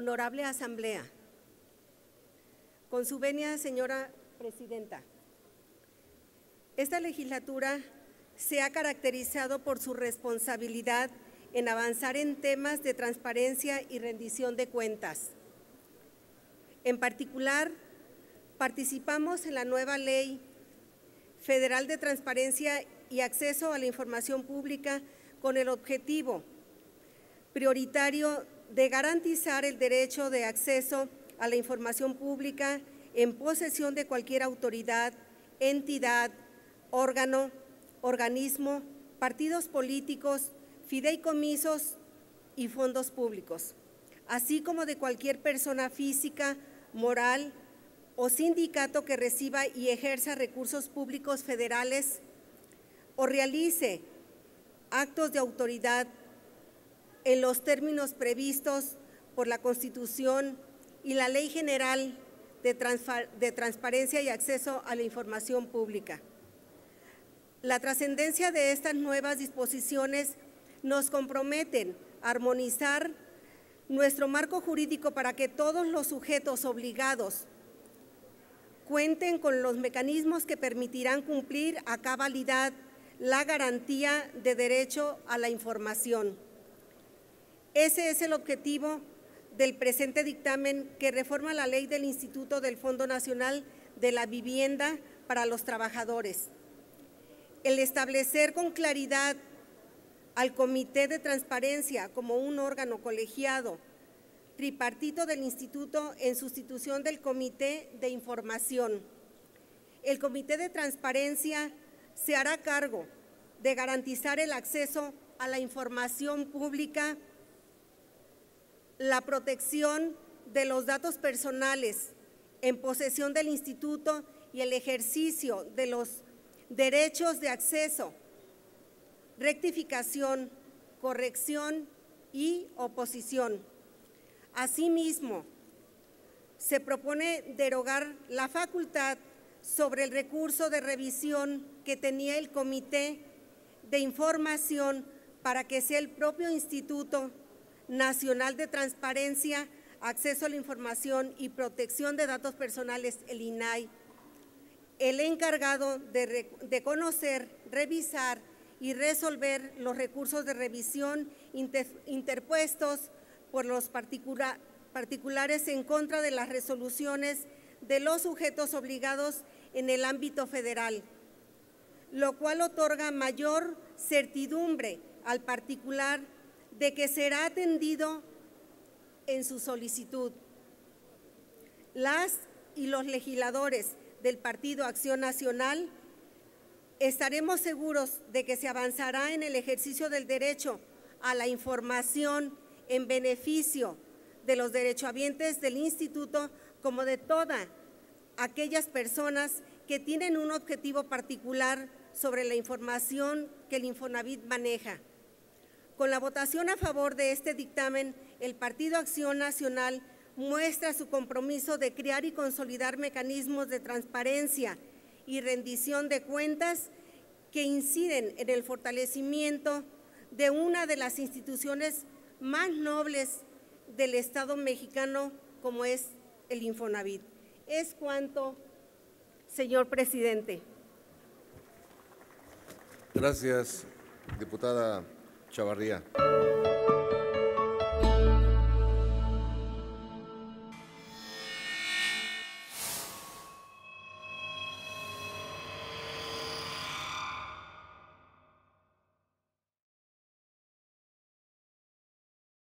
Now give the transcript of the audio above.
Honorable Asamblea, con su venia, señora Presidenta, esta legislatura se ha caracterizado por su responsabilidad en avanzar en temas de transparencia y rendición de cuentas. En particular, participamos en la nueva Ley Federal de Transparencia y Acceso a la Información Pública con el objetivo prioritario de garantizar el derecho de acceso a la información pública en posesión de cualquier autoridad, entidad, órgano, organismo, partidos políticos, fideicomisos y fondos públicos, así como de cualquier persona física, moral o sindicato que reciba y ejerza recursos públicos federales o realice actos de autoridad en los términos previstos por la Constitución y la Ley General de, Transparencia y Acceso a la Información Pública. La trascendencia de estas nuevas disposiciones nos comprometen a armonizar nuestro marco jurídico para que todos los sujetos obligados cuenten con los mecanismos que permitirán cumplir a cabalidad la garantía de derecho a la información. Ese es el objetivo del presente dictamen que reforma la ley del Instituto del Fondo Nacional de la Vivienda para los Trabajadores. El establecer con claridad al Comité de Transparencia como un órgano colegiado tripartito del Instituto en sustitución del Comité de Información. El Comité de Transparencia se hará cargo de garantizar el acceso a la información pública la protección de los datos personales en posesión del instituto y el ejercicio de los derechos de acceso, rectificación, corrección y oposición. Asimismo, se propone derogar la facultad sobre el recurso de revisión que tenía el Comité de Información para que sea el propio instituto Nacional de Transparencia, Acceso a la Información y Protección de Datos Personales, el INAI, el encargado de, conocer, revisar y resolver los recursos de revisión interpuestos por los particulares en contra de las resoluciones de los sujetos obligados en el ámbito federal, lo cual otorga mayor certidumbre al particular de que será atendido en su solicitud. Las y los legisladores del Partido Acción Nacional estaremos seguros de que se avanzará en el ejercicio del derecho a la información en beneficio de los derechohabientes del Instituto como de todas aquellas personas que tienen un objetivo particular sobre la información que el Infonavit maneja. Con la votación a favor de este dictamen, el Partido Acción Nacional muestra su compromiso de crear y consolidar mecanismos de transparencia y rendición de cuentas que inciden en el fortalecimiento de una de las instituciones más nobles del Estado mexicano como es el Infonavit. Es cuanto, señor presidente. Gracias, diputada Chavarría.